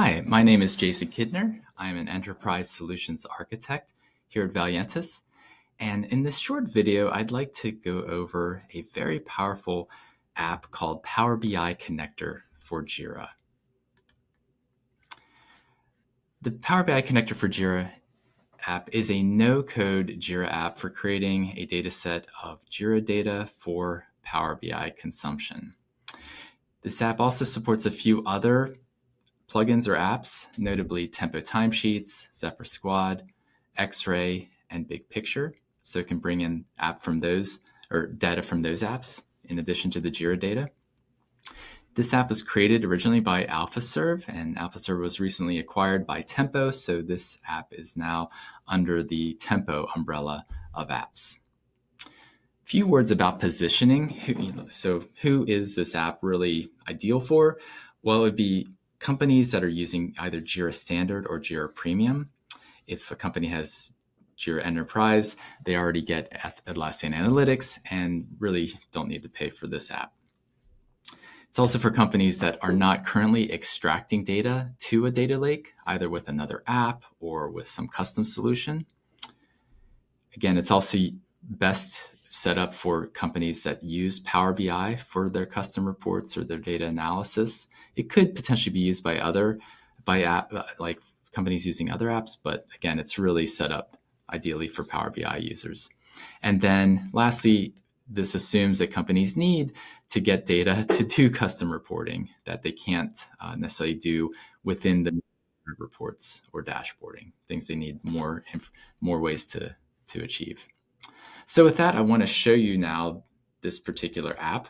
Hi, my name is Jason Kidner. I'm an enterprise solutions architect here at Valiantys. And in this short video, I'd like to go over a very powerful app called Power BI Connector for Jira. The Power BI Connector for Jira app is a no-code Jira app for creating a data set of Jira data for Power BI consumption. This app also supports a few other plugins or apps, notably Tempo Timesheets, Zephyr Squad, X-Ray, and Big Picture. So it can bring in app from those or data from those apps in addition to the Jira data. This app was created originally by AlphaServe, and AlphaServe was recently acquired by Tempo. So this app is now under the Tempo umbrella of apps. Few words about positioning. So, who is this app really ideal for? Well, it would be companies that are using either Jira Standard or Jira Premium. If a company has Jira Enterprise, they already get Atlassian Analytics and really don't need to pay for this app. It's also for companies that are not currently extracting data to a data lake, either with another app or with some custom solution. Again, it's also best set up for companies that use Power BI for their custom reports or their data analysis. It could potentially be used by other, by app, like companies using other apps, but again, it's really set up ideally for Power BI users. And then lastly, this assumes that companies need to get data to do custom reporting that they can't uh, necessarily do within the reports or dashboarding, things they need more, more ways to, to achieve. So with that, I want to show you now this particular app.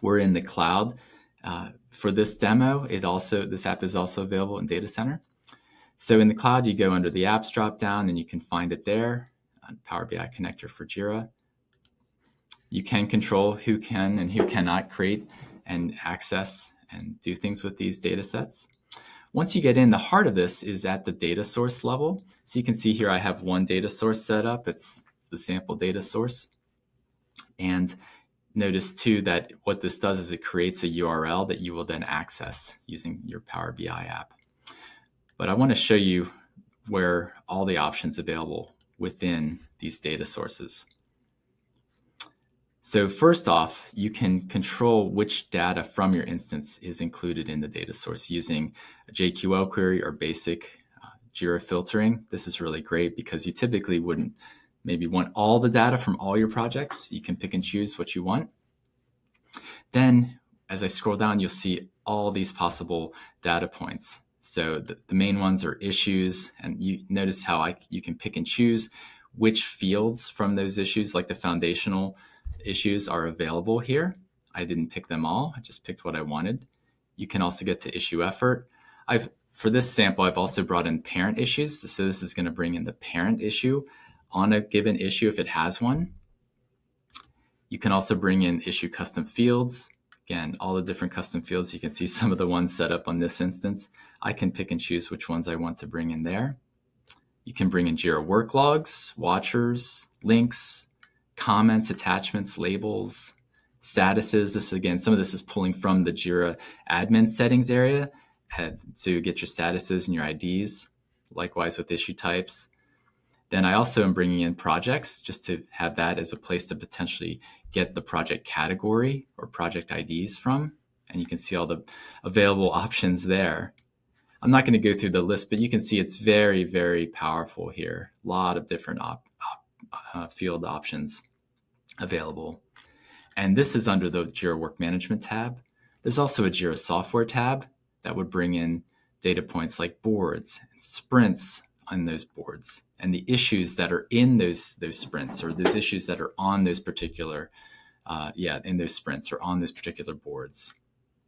We're in the cloud. Uh, for this demo, it also this app is also available in Data Center. So in the cloud, you go under the apps dropdown and you can find it there on Power BI connector for Jira. You can control who can and who cannot create and access and do things with these data sets. Once you get in, the heart of this is at the data source level. So you can see here I have one data source set up. It's the sample data source. And notice too that what this does is it creates a URL that you will then access using your Power BI app. But I want to show you where all the options available within these data sources. So first off, you can control which data from your instance is included in the data source using a JQL query or basic uh, Jira filtering. This is really great because you typically wouldn't maybe want all the data from all your projects. You can pick and choose what you want. Then as I scroll down, you'll see all these possible data points. So the, the main ones are issues, and you notice how I, you can pick and choose which fields from those issues, like the foundational issues, are available here. I didn't pick them all, I just picked what I wanted. You can also get to issue effort. I've for this sample, I've also brought in parent issues. So this is going to bring in the parent issue on a given issue if it has one. You can also bring in issue custom fields. Again, all the different custom fields, you can see some of the ones set up on this instance. I can pick and choose which ones I want to bring in there. You can bring in Jira work logs, watchers, links, comments, attachments, labels, statuses. This again, some of this is pulling from the Jira admin settings area uh, to get your statuses and your IDs. Likewise with issue types. Then I also am bringing in projects just to have that as a place to potentially get the project category or project IDs from. And you can see all the available options there. I'm not going to go through the list, but you can see it's very, very powerful here. A lot of different op, op, uh, field options available. And this is under the Jira Work Management tab. There's also a Jira Software tab that would bring in data points like boards and sprints on those boards and the issues that are in those those sprints or those issues that are on those particular uh, yeah in those sprints or on those particular boards.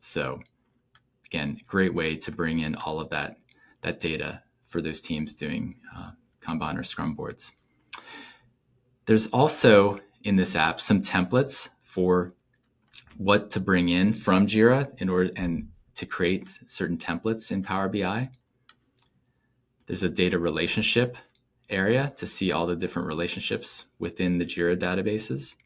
So again great way to bring in all of that that data for those teams doing uh, kanban or scrum boards. There's also in this app some templates for what to bring in from jira in order and to create certain templates in power bi there's a data relationship area to see all the different relationships within the JIRA databases.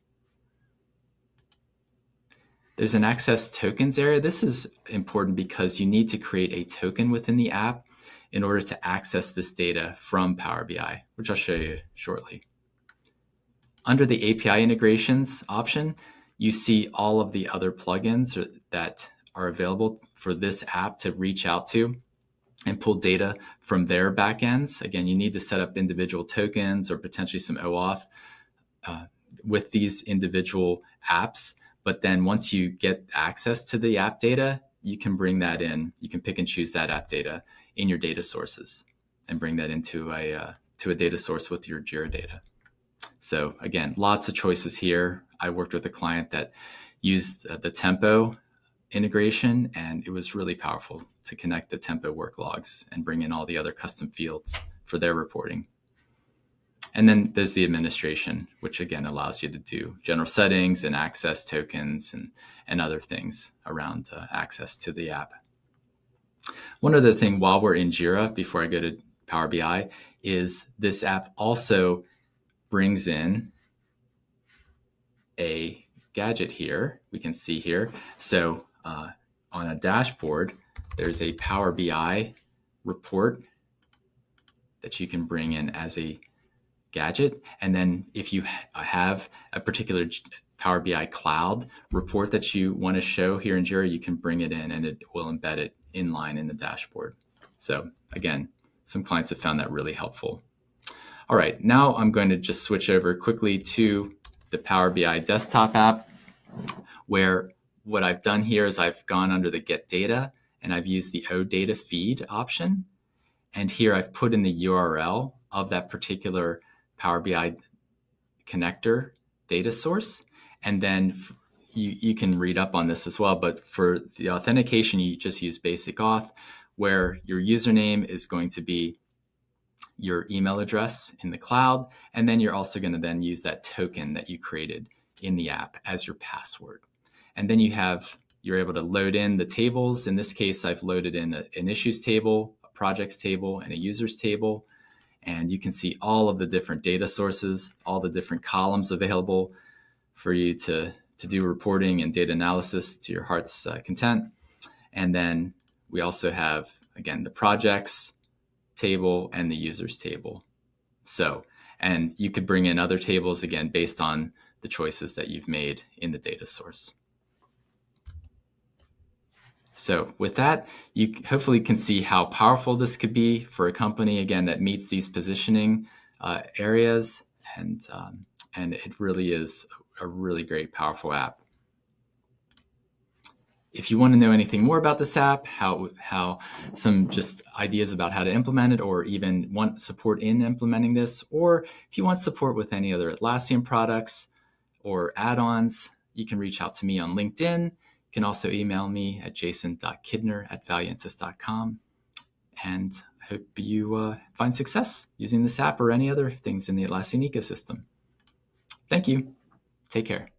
There's an access tokens area. This is important because you need to create a token within the app in order to access this data from Power BI, which I'll show you shortly. Under the API integrations option, you see all of the other plugins that are available for this app to reach out to and pull data from their backends. Again, you need to set up individual tokens or potentially some OAuth uh, with these individual apps. But then once you get access to the app data, you can bring that in. You can pick and choose that app data in your data sources and bring that into a uh, to a data source with your Jira data. So again, lots of choices here. I worked with a client that used uh, the Tempo integration, and it was really powerful to connect the Tempo work logs and bring in all the other custom fields for their reporting. And then there's the administration, which again allows you to do general settings and access tokens and, and other things around uh, access to the app. One other thing while we're in Jira, before I go to Power BI, is this app also brings in a gadget here. We can see here. So uh, on a dashboard, there's a Power BI report that you can bring in as a gadget. And then if you have a particular Power BI cloud report that you want to show here in Jira, you can bring it in and it will embed it inline in the dashboard. So again, some clients have found that really helpful. All right, now I'm going to just switch over quickly to the Power BI desktop app where what I've done here is I've gone under the get data and I've used the OData feed option. And here I've put in the URL of that particular Power BI connector data source. And then you, you can read up on this as well. But for the authentication, you just use basic auth, where your username is going to be your email address in the cloud. And then you're also going to then use that token that you created in the app as your password. And then you have, you're able to load in the tables. In this case, I've loaded in a, an issues table, a projects table, and a users table. And you can see all of the different data sources, all the different columns available for you to, to do reporting and data analysis to your heart's uh, content. And then we also have, again, the projects table and the users table. So, and you could bring in other tables again based on the choices that you've made in the data source. So with that, you hopefully can see how powerful this could be for a company, again, that meets these positioning uh, areas. And, um, and it really is a really great, powerful app. If you want to know anything more about this app, how, how some just ideas about how to implement it, or even want support in implementing this, or if you want support with any other Atlassian products or add-ons, you can reach out to me on LinkedIn can also email me at jason.kidner at valiantys.com. And I hope you uh, find success using this app or any other things in the Atlassian ecosystem. Thank you. Take care.